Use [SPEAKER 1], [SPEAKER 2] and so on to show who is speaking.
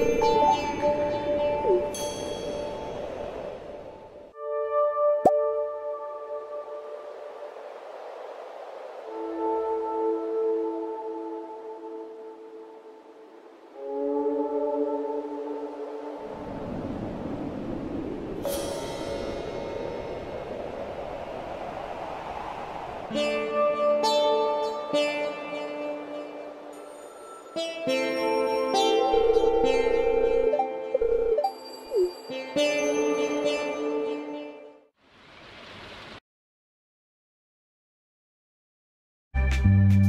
[SPEAKER 1] えっ? you